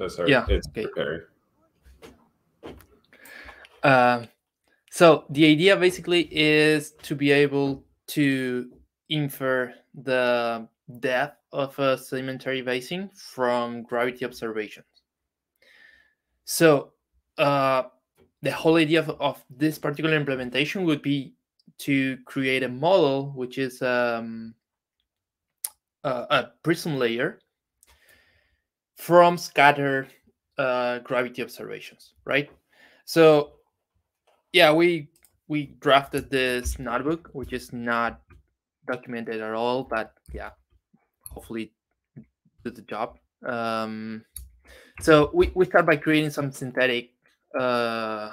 Oh, sorry. Yeah, It's okay. prepared. Uh, so the idea basically is to be able to infer the depth of a sedimentary basin from gravity observations. So uh, the whole idea of, of this particular implementation would be to create a model which is um, a, a prism layer from scattered uh, gravity observations, right? So yeah, we we drafted this notebook, which is not documented at all, but yeah, hopefully do the job. Um, so we, we start by creating some synthetic uh,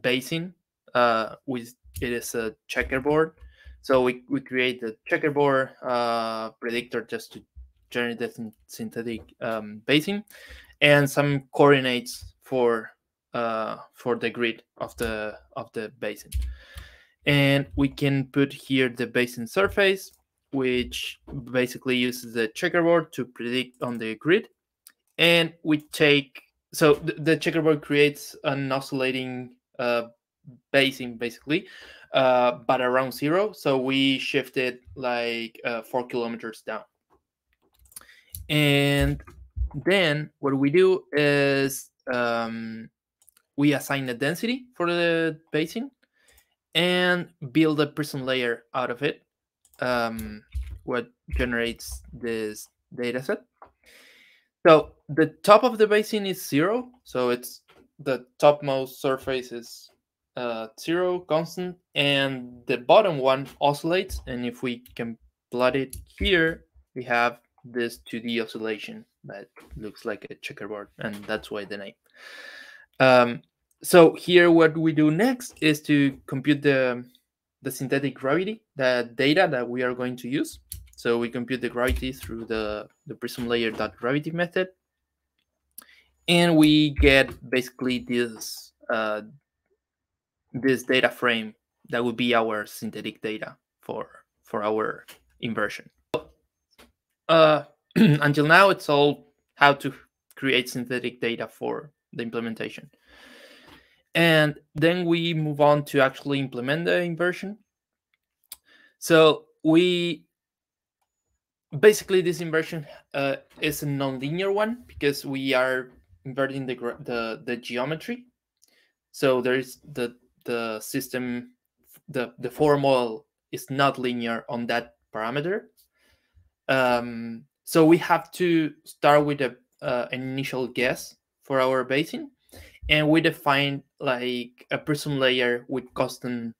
basin, uh, with it is a checkerboard. So we, we create the checkerboard uh, predictor just to generate the synthetic um, basin and some coordinates for uh, for the grid of the of the basin. And we can put here the basin surface, which basically uses the checkerboard to predict on the grid. And we take so the, the checkerboard creates an oscillating uh, basin basically, uh, but around zero. So we shift it like uh, four kilometers down. And then what we do is um, we assign a density for the basin and build a prism layer out of it, um, what generates this data set. So the top of the basin is zero, so it's the topmost surface is uh, zero constant, and the bottom one oscillates. And if we can plot it here, we have this 2D oscillation that looks like a checkerboard, and that's why the name. Um, so here, what we do next is to compute the the synthetic gravity, the data that we are going to use. So we compute the gravity through the the prism layer dot gravity method, and we get basically this uh, this data frame that would be our synthetic data for for our inversion. Uh, until now, it's all how to create synthetic data for the implementation. And then we move on to actually implement the inversion. So we basically this inversion uh, is a nonlinear one because we are inverting the the, the geometry. So there is the the system the the form model is not linear on that parameter. Um, so we have to start with a, uh, an initial guess for our basin, and we define like a prism layer with constant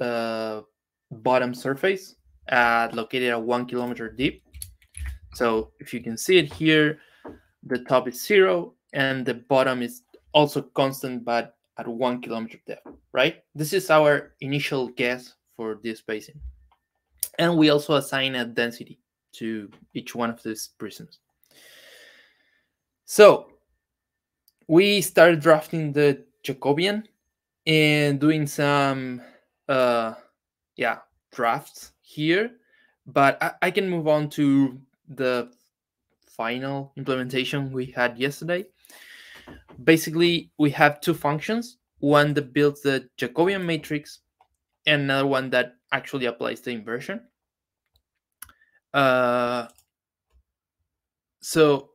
uh, bottom surface at located at one kilometer deep. So if you can see it here, the top is zero and the bottom is also constant, but at one kilometer depth, right? This is our initial guess for this basin. And we also assign a density to each one of these prisms. So we started drafting the Jacobian and doing some, uh, yeah, drafts here, but I, I can move on to the final implementation we had yesterday. Basically, we have two functions, one that builds the Jacobian matrix and another one that actually applies the inversion. Uh, so,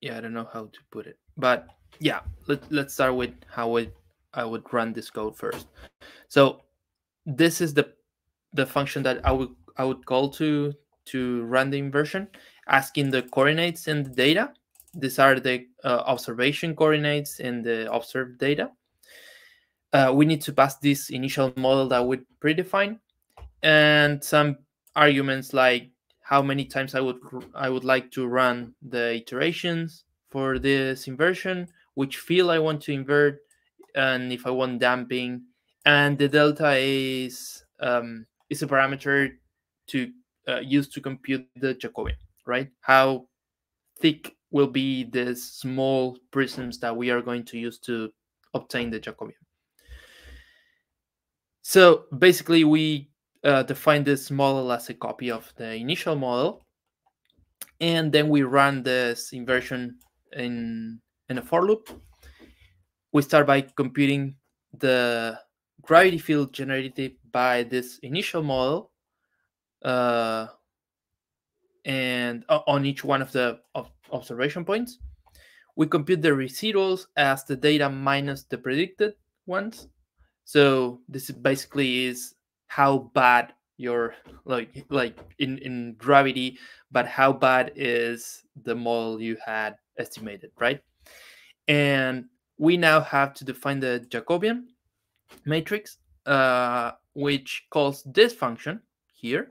yeah, I don't know how to put it, but yeah, let, let's start with how it, I would run this code first. So this is the the function that I would I would call to to run the inversion, asking the coordinates and the data. These are the uh, observation coordinates and the observed data. Uh, we need to pass this initial model that we predefine, and some arguments like how many times I would I would like to run the iterations for this inversion, which field I want to invert, and if I want damping, and the delta is um, is a parameter to uh, use to compute the Jacobian, right? How thick will be the small prisms that we are going to use to obtain the Jacobian. So basically, we uh, define this model as a copy of the initial model, and then we run this inversion in in a for loop. We start by computing the gravity field generated by this initial model uh, and on each one of the of observation points. We compute the residuals as the data minus the predicted ones. So this basically is how bad your like like in in gravity, but how bad is the model you had estimated, right? And we now have to define the Jacobian matrix, uh, which calls this function here.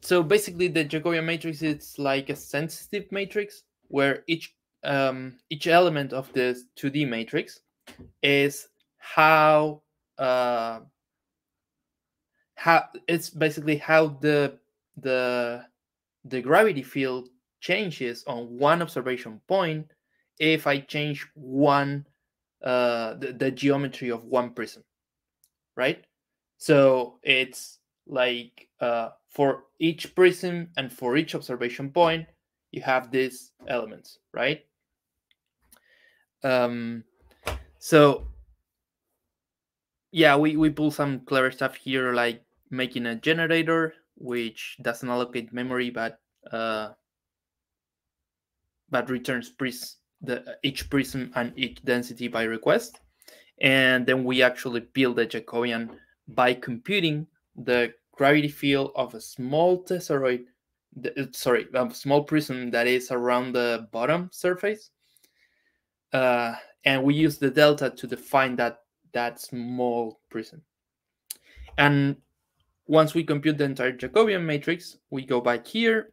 So basically, the Jacobian matrix is like a sensitive matrix where each um, each element of this 2D matrix is how uh, how it's basically how the the the gravity field changes on one observation point if I change one uh, the, the geometry of one prism, right? So it's like uh, for each prism and for each observation point, you have these elements, right? Um, so yeah, we, we pull some clever stuff here, like making a generator, which doesn't allocate memory, but uh, but returns prism the each prism and each density by request. And then we actually build a Jacobian by computing the gravity field of a small tesseroid, sorry, a small prism that is around the bottom surface. Uh, and we use the delta to define that that small prism. And once we compute the entire Jacobian matrix, we go back here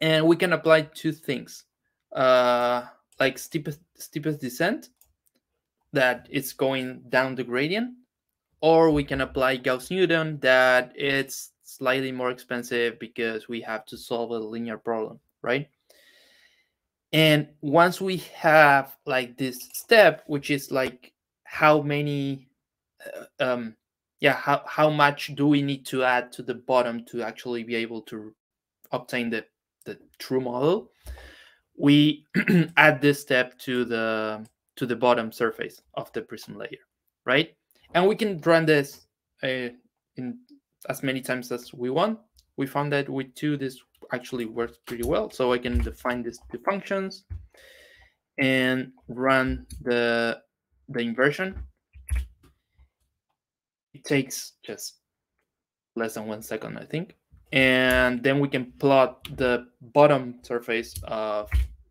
and we can apply two things. Uh, like steepest steepest descent that it's going down the gradient or we can apply Gauss Newton that it's slightly more expensive because we have to solve a linear problem, right? And once we have like this step, which is like how many, uh, um, yeah, how, how much do we need to add to the bottom to actually be able to obtain the, the true model? we add this step to the to the bottom surface of the prism layer, right? And we can run this uh, in as many times as we want. We found that with two, this actually works pretty well. So I can define these two functions and run the the inversion. It takes just less than one second, I think. And then we can plot the bottom surface of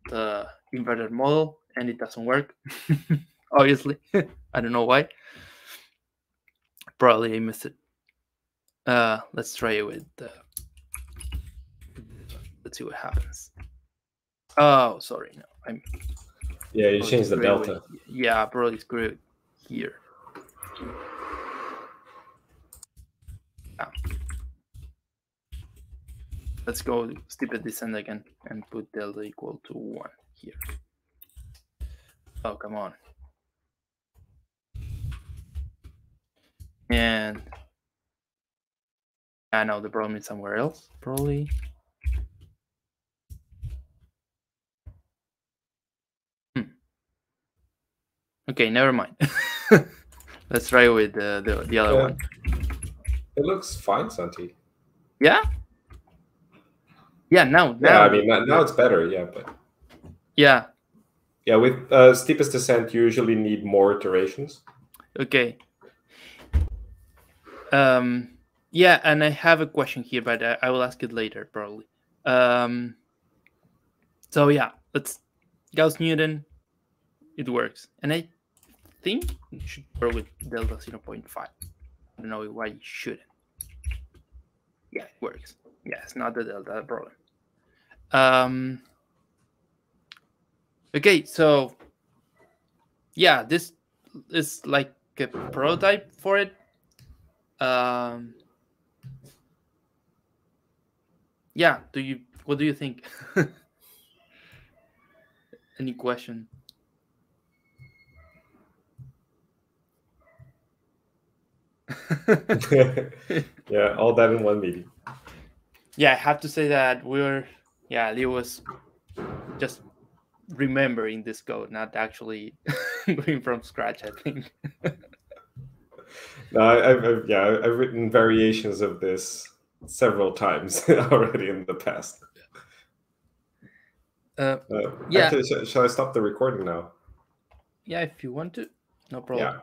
the inverted model and it doesn't work obviously. I don't know why. Probably i missed it. Uh let's try it with uh, let's see what happens. Oh sorry no i'm yeah you changed the delta. with, yeah probably screw here let's go steepest descent again and put delta equal to 1 here. Oh, come on. And I know the problem is somewhere else, probably. Hmm. Okay, never mind. Let's try with uh, the, the other one. It looks fine, Santi. Yeah? Yeah, now, now. Yeah, I mean now it's better. Yeah, but yeah, yeah. With uh, steepest descent, you usually need more iterations. Okay. Um. Yeah, and I have a question here, but I, I will ask it later, probably. Um. So yeah, let's Gauss Newton. It works, and I think it should work with delta zero point five. I don't know why you shouldn't. Yeah, it works. Yeah, it's not the delta problem. Um, okay, so yeah, this is like a prototype for it. Um, yeah, do you what do you think? Any question? yeah, all that in one meeting. Yeah, I have to say that we were yeah, it was just remembering this code, not actually going from scratch. I think. no, I, have yeah, I've written variations of this several times already in the past. Uh, uh, yeah. Actually, sh- shall I stop the recording now? Yeah, if you want to, no problem. Yeah.